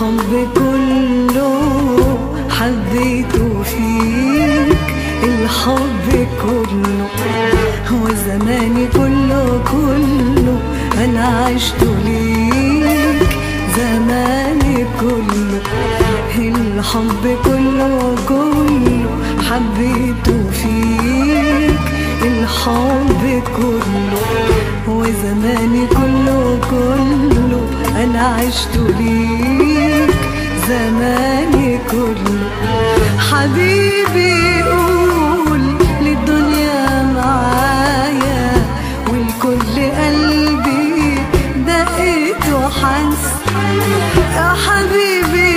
حبكم حب كله وزماني كله كله أنا عشت ليك. زماني كله حبيبي قول للدنيا معايا والكل قلبي دقيت وحس يا حبيبي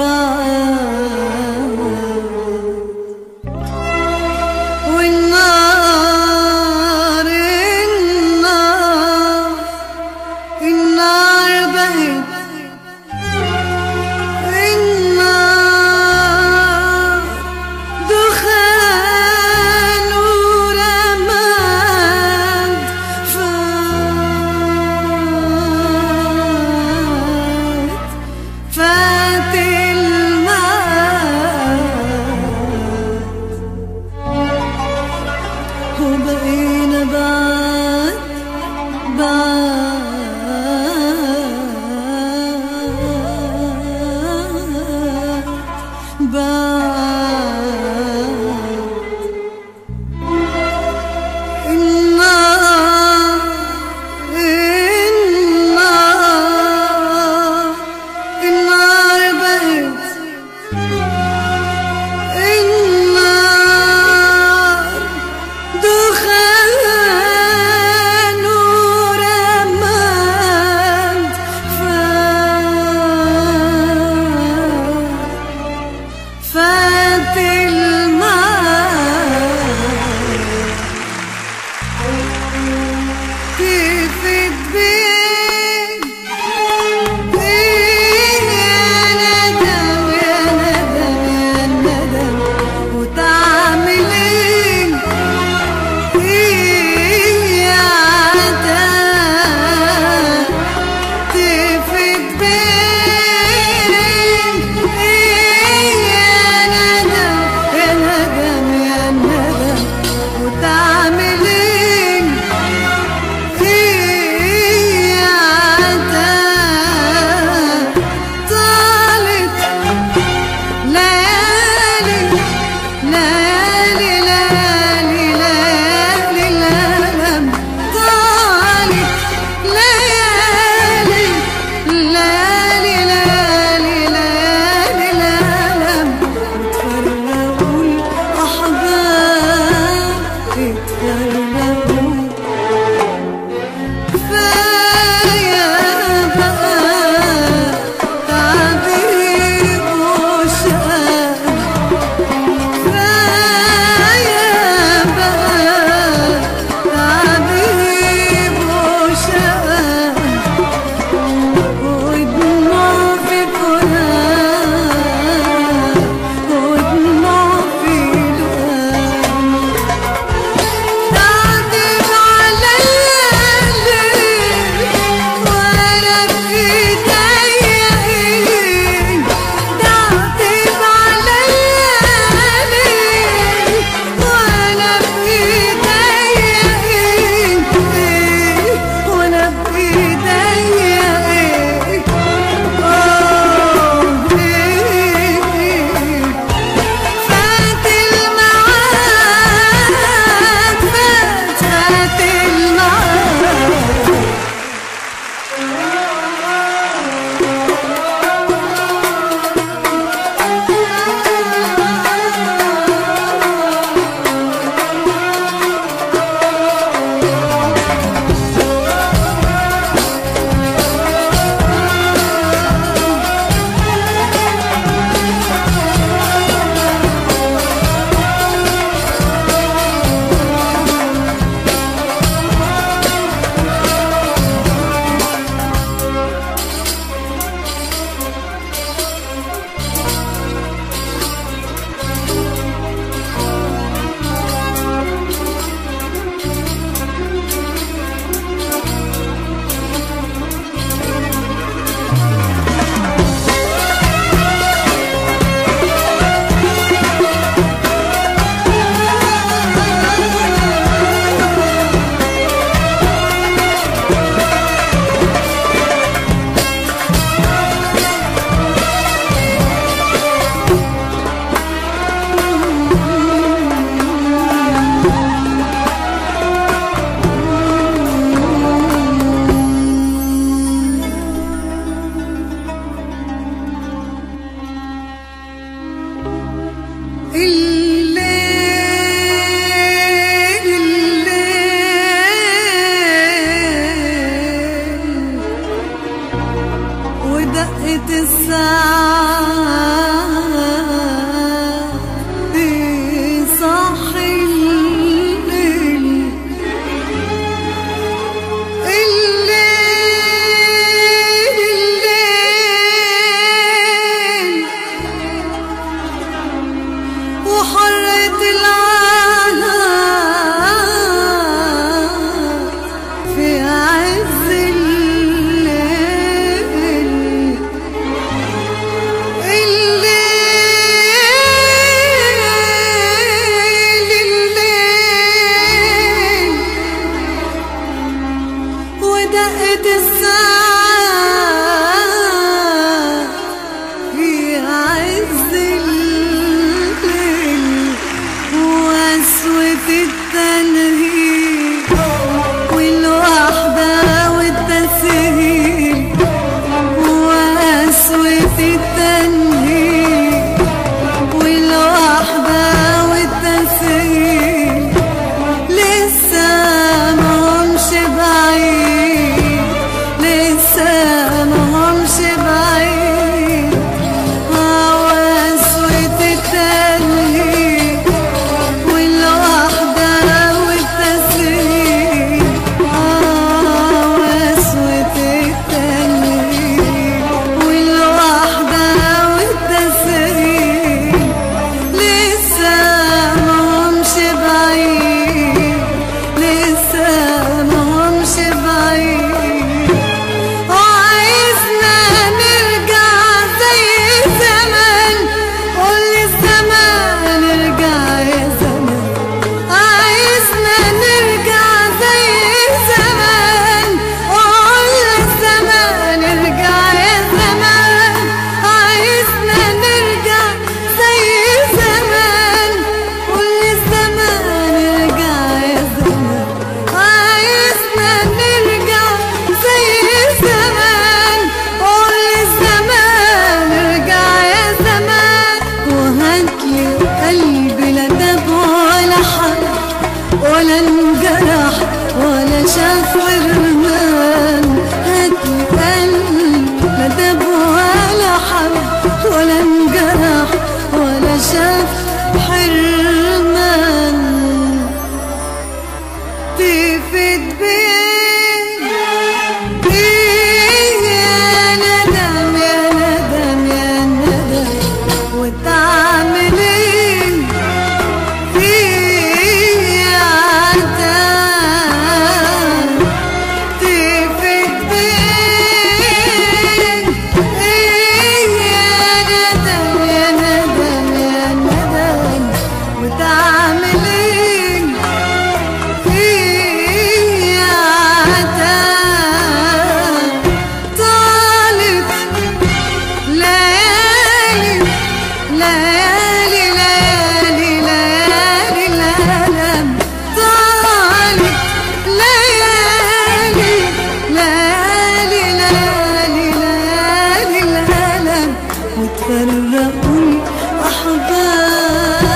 Israel في نبات بات أحباب